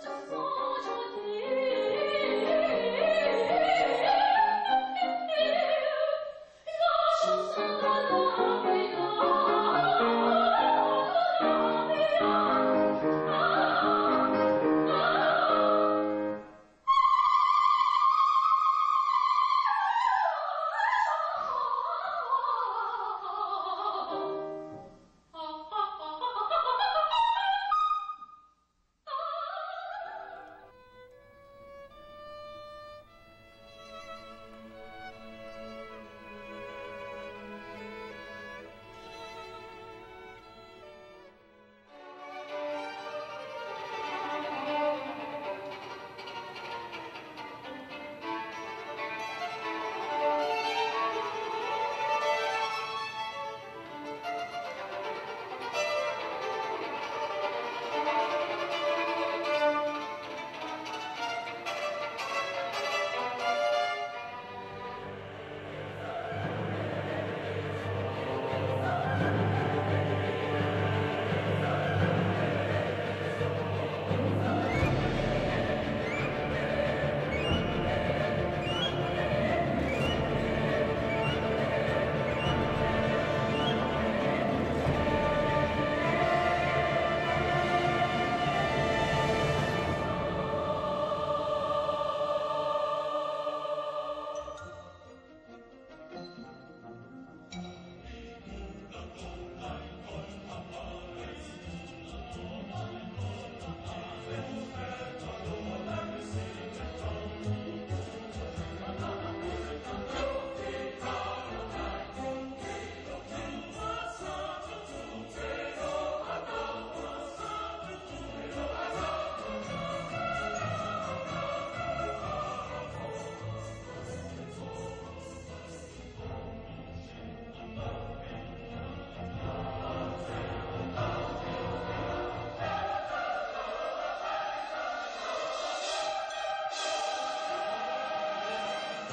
中国。